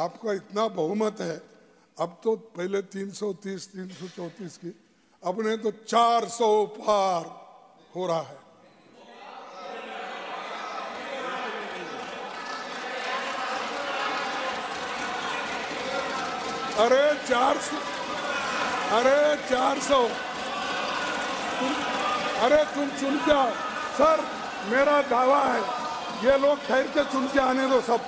आपका इतना बहुमत है। अब तो पहले 330 334 की अपने तो 400 पार हो रहा है। अरे 400 अरे 400 अरे तुम चुन के आओ। सर, मेरा दावा है, ये लोग ठहर के चुन के आने दो सब।